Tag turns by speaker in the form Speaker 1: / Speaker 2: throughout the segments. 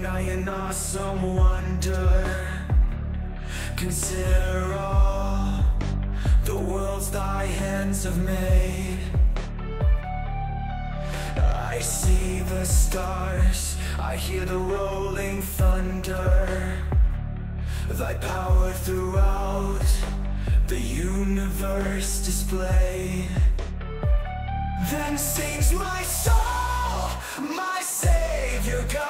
Speaker 1: When I an awesome wonder Consider all the worlds thy hands have made. I see the stars, I hear the rolling thunder. Thy power throughout the universe displayed. Then sings my soul, my Savior God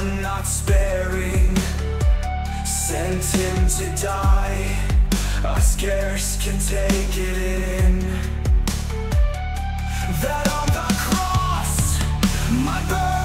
Speaker 1: Son not sparing, sent Him to die, I scarce can take it in. That on the cross, my burden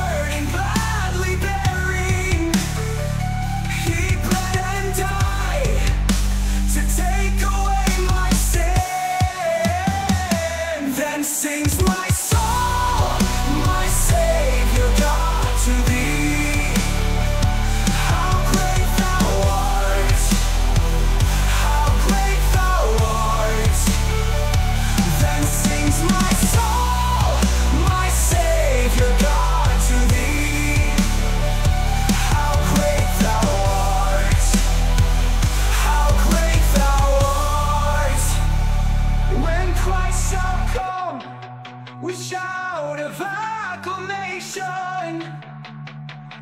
Speaker 1: with shout of acclamation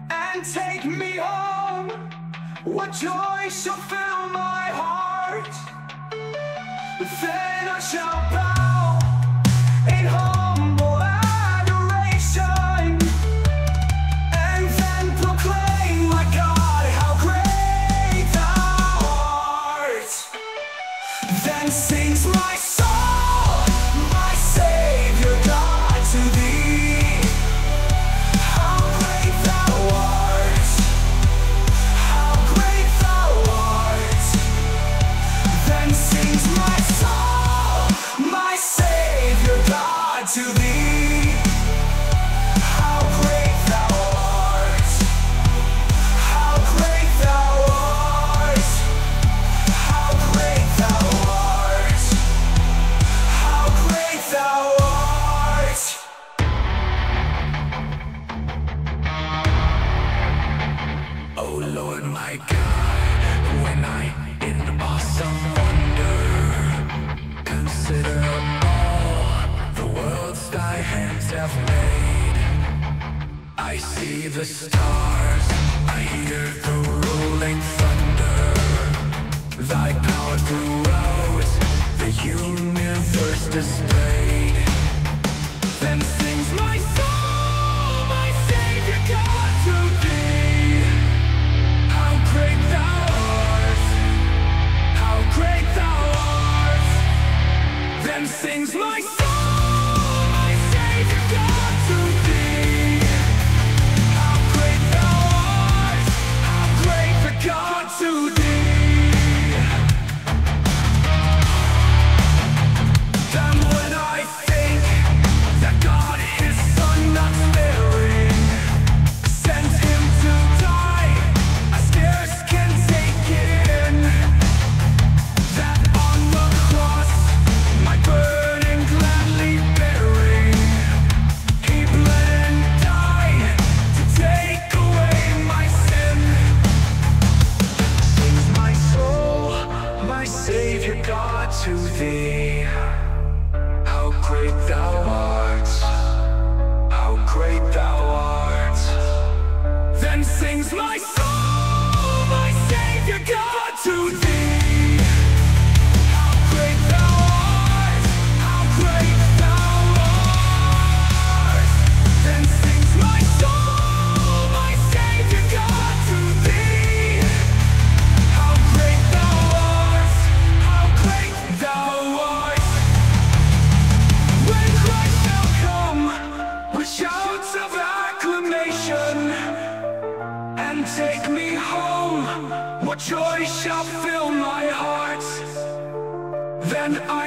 Speaker 1: and take me home, what joy shall fill my heart? Then I shall bow in I see the stars, I hear the rolling thunder. Thy power throughout the universe displayed. Then sings my soul, and sings my song.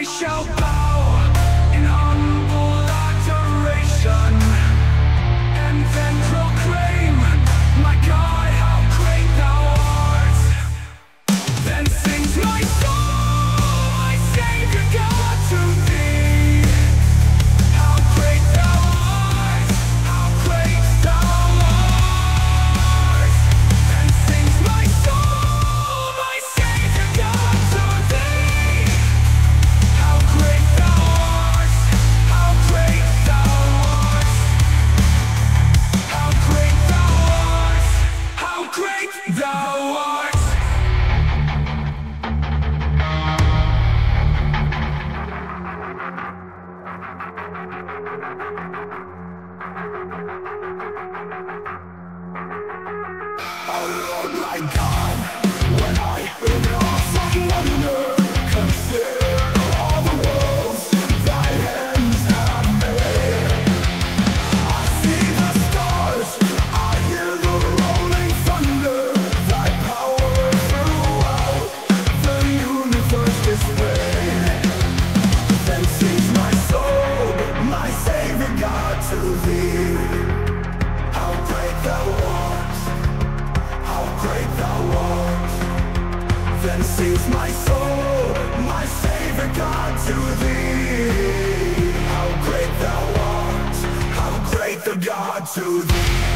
Speaker 1: show. Oh my god, when I in your fucking under consider sings my soul, my Savior God to thee. How great thou art, how great the God to thee.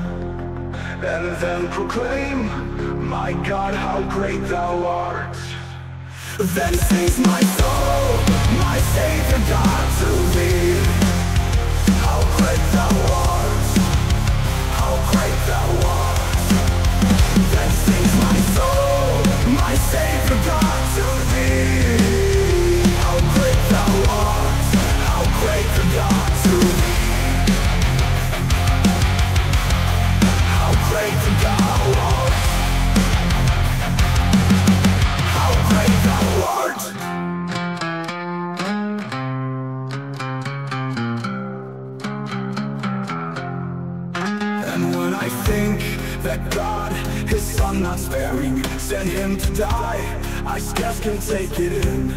Speaker 1: and then proclaim My God, how great thou art Then sings my soul, my Savior God. God, his son not sparing, sent him to die. I scarce can take it in,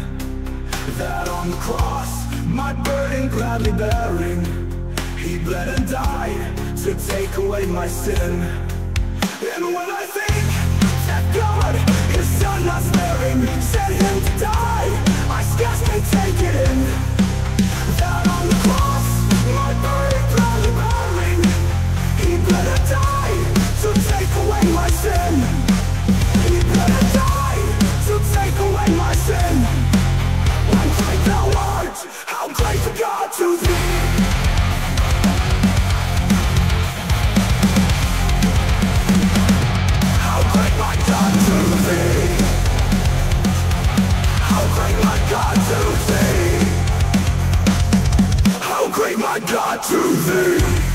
Speaker 1: that on the cross, my burden gladly bearing, he bled and died to take away my sin. And when I think that God, his son not sparing, sent him I to thee